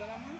দাঁড়ানো